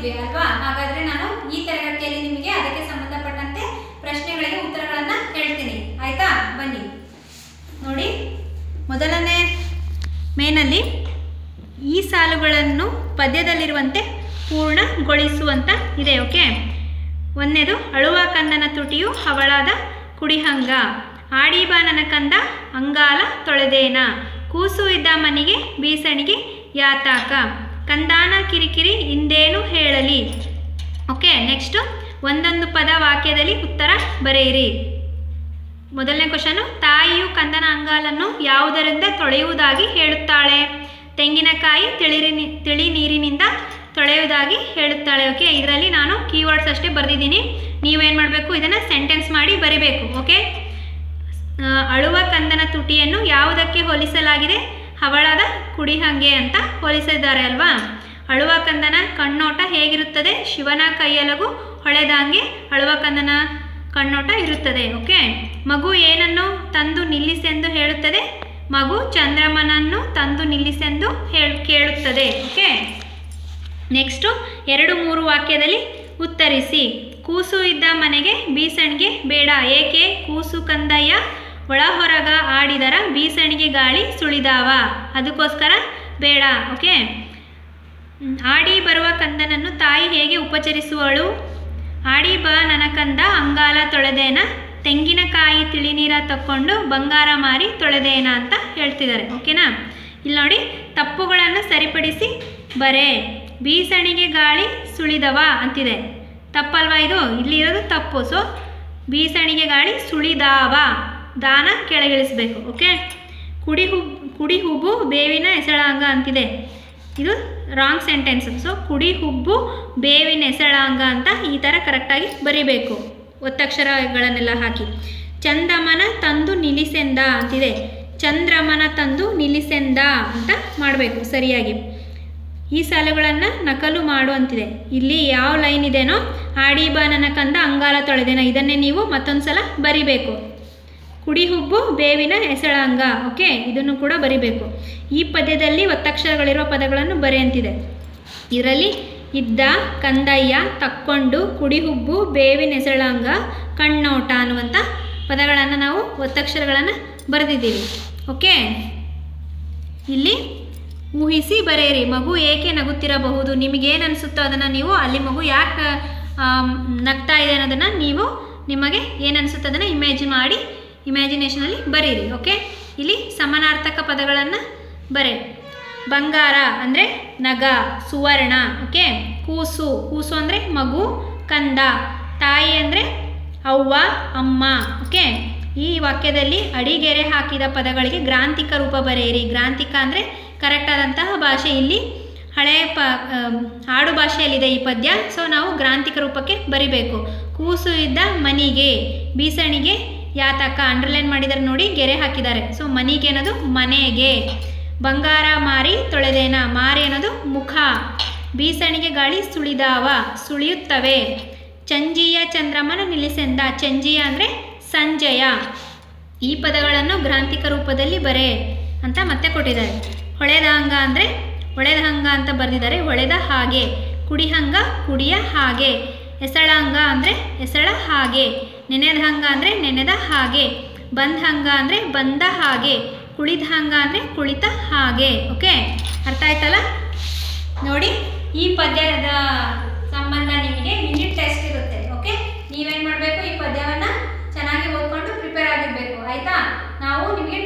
ನೋಡಿದ್ವಿ ಅಲ್ವಾ ಹಾಗಾದ್ರೆ ನಾನು ಈ ತರಗತಿಯಲ್ಲಿ ನಿಮಗೆ ಅದಕ್ಕೆ ಸಂಬಂಧಪಟ್ಟಂತೆ ಪ್ರಶ್ನೆಗಳಿಗೆ ಉತ್ತರಗಳನ್ನ ಹೇಳ್ತೀನಿ. ಆಯ್ತಾ? ಬನ್ನಿ. ನೋಡಿ. ಮೊದಲನೇ ಮೇನಲ್ಲಿ ಈ ಸಾಲುಗಳನ್ನು ಪದ್ಯದಲ್ಲಿರುವಂತೆ ಪೂರ್ಣಗೊಳಿಸುವಂತ ಇದೆ, ಓಕೆ? ಒಂದನೇದು, ಅಳುವ ಕಂದನ ತುಟಿಯು ಹವಳಾದ ಕುಡಿಹಂಗ. ಆಡಿಬಾನನ ಕಂದ ಅಂಗಾಲ ತೊಳೆದೇನ. ಕೂಸು ಇದ್ದ ಮನೆಗೆ ಬೀಸಣಿಗೆ ಯಾತಾಕ. ಕಂದಾನ ಕಿರಿಕಿರಿ ಇಂದೇನು ಹೇಳಲಿ? ಓಕೆ ನೆಕ್ಸ್ಟು ಒಂದೊಂದು ಪದ ವಾಕ್ಯದಲ್ಲಿ ಉತ್ತರ ಬರೆಯಿರಿ. ಮೊದಲನೇ ಕ್ವಶನು ತಾಯಿಯು ಕಂದನ ಅಂಗಾಲನ್ನು ಯಾವುದರಿಂದ ತೊಳೆಯುವುದಾಗಿ ಹೇಳುತ್ತಾಳೆ? ತೆಂಗಿನಕಾಯಿ ತಿಳಿರಿ ತಿಳಿ ನೀರಿನಿಂದ ತೊಳೆಯುವುದಾಗಿ ಹೇಳುತ್ತಾಳೆ. ಓಕೆ ಇದರಲ್ಲಿ ನಾನು ಕೀವರ್ಡ್ಸ್ ಅಷ್ಟೇ ಬರೆದಿದ್ದೀನಿ. ನೀವೇನು ಮಾಡಬೇಕು? ಇದನ್ನು ಸೆಂಟೆನ್ಸ್ ಮಾಡಿ ಬರಿಬೇಕು. ಓಕೆ ಅಳುವ ಕಂದನ ತುಟಿಯನ್ನು ಯಾವುದಕ್ಕೆ ಹೋಲಿಸಲಾಗಿದೆ? ಹವಳದ ಕುಡಿಹಂಗೆ ಅಂತ ಹೋಲಿಸಿದ್ದಾರೆ ಅಲ್ವಾ? ಅಳುವ ಕಂದನ ಕಣ್ಣೋಟ ಹೇಗಿರುತ್ತದೆ? ಶಿವನ ಕೈಯಲಗು ಹೊಳೆದಂಗೆ ಅಳುವ ಕಂದನ ಕಣ್ಣೋಟ ಇರುತ್ತದೆ, ಓಕೆ? ಮಗು ಏನನ್ನು ತಂದು ನಿಲ್ಲಿಸೆಂದು ಹೇಳುತ್ತದೆ? ಮಗು ಚಂದ್ರಮನನ್ನು ತಂದು ನಿಲ್ಲಿಸೆಂದು ಹೇಳ ಕೇಳುತ್ತದೆ, ಓಕೆ? ನೆಕ್ಸ್ಟು ಎರಡು ಮೂರು ವಾಕ್ಯದಲ್ಲಿ ಉತ್ತರಿಸಿ. ಕೂಸು ಇದ್ದ ಮನೆಗೆ ಬೀಸಣಿಗೆ ಬೇಡ, ಏಕೆ? ಕೂಸು ಕಂದಯ್ಯ ಒಳ ಹೊರಗ ಆಡಿದರ ಬೀಸಣಿಗೆ ಗಾಳಿ ಸುಳಿದಾವ. ಅದಕ್ಕೋಸ್ಕರ ಬೇಡ ಓಕೆ ಆಡಿ ಬರುವ ಕಂದನನ್ನು ತಾಯಿ ಹೇಗೆ ಉಪಚರಿಸುವಳು? ಆಡಿ ಬಾ ನನ್ನ ಕಂದ, ಅಂಗಾಲ ತೊಳೆದೇನ? ತೆಂಗಿನಕಾಯಿ ತಿಳಿನೀರ ತಕ್ಕೊಂಡು ಬಂಗಾರ ಮಾರಿ ತೊಳೆದೇನ ಅಂತ ಹೇಳ್ತಿದ್ದಾರೆ ಓಕೆನಾ ಇಲ್ಲಿ ನೋಡಿ, ತಪ್ಪುಗಳನ್ನು ಸರಿಪಡಿಸಿ ಬರೆ. ಬೀಸಣಿಗೆ ಗಾಳಿ ಸುಳಿದವ ಅಂತಿದೆ. ತಪ್ಪಲ್ವಾ ಇದು? ಇಲ್ಲಿರೋದು ತಪ್ಪು. ಸೊ ಬೀಸಣಿಗೆ ಗಾಳಿ ಸುಳಿದಾವ. ದಾನ ಕೆಳಗಿಳಿಸಬೇಕು ಓಕೆ ಕುಡಿ ಹೂ, ಕುಡಿ ಹುಬ್ಬು ಬೇವಿನ ಹೆಸಳಾಂಗ ಅಂತಿದೆ. ಇದು ರಾಂಗ್ ಸೆಂಟೆನ್ಸ್ ಸೊ ಕುಡಿ ಹುಬ್ಬು ಬೇವಿನ ಎಸಳಾಂಗ ಅಂತ ಈ ಥರ ಕರೆಕ್ಟಾಗಿ ಬರಿಬೇಕು. ಒತ್ತಕ್ಷರಗಳನ್ನೆಲ್ಲ ಹಾಕಿ. ಚಂದಮನ ತಂದು ನಿಲ್ಲಿಸೆಂದ ಅಂತಿದೆ. ಚಂದ್ರಮನ ತಂದು ನಿಲ್ಲಿಸೆಂದ ಅಂತ ಮಾಡಬೇಕು ಸರಿಯಾಗಿ. ಈ ಸಾಲುಗಳನ್ನು ನಕಲು ಮಾಡು ಅಂತಿದೆ. ಇಲ್ಲಿ ಯಾವ ಲೈನ್ ಇದೆನೋ, ಆಡಿ ನನ್ನ ಕಂದ ಅಂಗಾಲ ತೊಳೆದೇನ. ಇದನ್ನೇ ನೀವು ಮತ್ತೊಂದು ಸಲ ಬರಿಬೇಕು. ಕುಡಿ ಹುಬ್ಬು ಬೇವಿನ ಹೆಸಳಾಂಗ. ಓಕೆ? ಇದನ್ನು ಕೂಡ ಬರಿಬೇಕು. ಈ ಪದ್ಯದಲ್ಲಿ ಒತ್ತಕ್ಷರಗಳಿರುವ ಪದಗಳನ್ನು ಬರೆಯಂತಿದೆ. ಇದರಲ್ಲಿ ಇದ್ದ, ಕಂದಯ್ಯ, ತಕ್ಕೊಂಡು, ಕುಡಿಹುಬ್ಬು, ಬೇವಿನ ಹೆಸಳಾಂಗ, ಕಣ್ಣೋಟ ಅನ್ನುವಂಥ ಪದಗಳನ್ನು ನಾವು ಒತ್ತಕ್ಷರಗಳನ್ನು ಬರೆದಿದ್ದೀವಿ. ಓಕೆ? ಇಲ್ಲಿ ಊಹಿಸಿ ಬರೆಯಿರಿ. ಮಗು ಏಕೆ ನಗುತ್ತಿರಬಹುದು? ನಿಮಗೇನು ಅನಿಸುತ್ತೋ ಅದನ್ನು ನೀವು, ಅಲ್ಲಿ ಮಗು ಯಾಕೆ ನಗ್ತಾ ಇದೆ ಅನ್ನೋದನ್ನು ನೀವು ನಿಮಗೆ ಏನು ಅನಿಸುತ್ತೋ ಅದನ್ನು ಇಮೇಜ್ ಮಾಡಿ ಇಮ್ಯಾಜಿನೇಷನಲ್ಲಿ ಬರೀರಿ ಓಕೆ ಇಲ್ಲಿ ಸಮಾನಾರ್ಥಕ ಪದಗಳನ್ನು ಬರೆ ಬಂಗಾರ ಅಂದರೆ ನಗ, ಸುವರ್ಣ ಓಕೆ ಕೂಸು ಕೂಸು ಅಂದರೆ ಮಗು, ಕಂದ. ತಾಯಿ ಅಂದರೆ ಅವ್ವ, ಅಮ್ಮ ಓಕೆ ಈ ವಾಕ್ಯದಲ್ಲಿ ಅಡಿಗೆರೆ ಹಾಕಿದ ಪದಗಳಿಗೆ ಗ್ರಾಂಥಿಕ ರೂಪ ಬರೆಯಿರಿ. ಗ್ರಾಂಥಿಕ ಅಂದರೆ ಕರೆಕ್ಟ್ ಆದಂತಹ ಭಾಷೆ. ಇಲ್ಲಿ ಹಳೆಯ ಪ ಆಡು ಭಾಷೆಯಲ್ಲಿದೆ ಈ ಪದ್ಯ ಸೊ ನಾವು ಗ್ರಾಂಥಿಕ ರೂಪಕ್ಕೆ ಬರಿಬೇಕು. ಕೂಸು ಇದ್ದ ಮನಿಗೆ, ಬೀಸಣಿಗೆ ಯಾತಕ ಅಂಡರ್ಲೈನ್ ಮಾಡಿದ್ದಾರೆ ನೋಡಿ ಗೆರೆ ಹಾಕಿದ್ದಾರೆ. ಸೊ ಮನೆಗೆ ಅನ್ನೋದು ಮನೆಗೆ. ಬಂಗಾರ ಮಾರಿ ತೊಳೆದೇನ. ಮಾರಿ ಅನ್ನೋದು ಮುಖ. ಬೀಸಣಿಗೆ ಗಾಳಿ ಸುಳಿದಾವ. ಸುಳಿಯುತ್ತವೆ. ಚಂಜಿಯ ಚಂದ್ರಮನ ನಿಲ್ಲಿಸೆಂದ. ಚಂಜಿಯ ಅಂದರೆ ಸಂಜಯ. ಈ ಪದಗಳನ್ನು ಗ್ರಾಂಥಿಕ ರೂಪದಲ್ಲಿ ಬರೆ ಅಂತ ಮತ್ತೆ ಕೊಟ್ಟಿದ್ದಾರೆ. ಹೊಳೆದಹಂಗ ಅಂದರೆ ಹೊಳೆದಹಂಗ ಅಂತ ಬರೆದಿದ್ದಾರೆ. ಹೊಳೆದ ಹಾಗೆ. ಕುಡಿಹಂಗ ಕುಡಿಯ ಹಾಗೆ. ಎಸಳಂಗ ಅಂದರೆ ಎಸಳ ಹಾಗೆ ನೆನೆದಂಗ ಅಂದರೆ ನೆನೆದ ಹಾಗೆ ಬಂದ್ಹಂಗ ಅಂದರೆ ಬಂದ ಹಾಗೆ ಕುಳಿದ್ಹಂಗ ಅಂದರೆ ಕುಳಿತ ಹಾಗೆ ಓಕೆ ಅರ್ಥ ಆಯ್ತಲ್ಲ? ನೋಡಿ, ಈ ಪದ್ಯದ ಸಂಬಂಧ ನಿಮಗೆ ಮಿನಿಟ್ ಟೆಸ್ಟ್ ಇರುತ್ತೆ ಓಕೆ ನೀವೇನು ಮಾಡಬೇಕು, ಈ ಪದ್ಯವನ್ನು ಚೆನ್ನಾಗಿ ಓದ್ಕೊಂಡು ಪ್ರಿಪೇರ್ ಆಗಿರಬೇಕು, ಆಯಿತಾ? ನಾವು ನಿಮಗೆ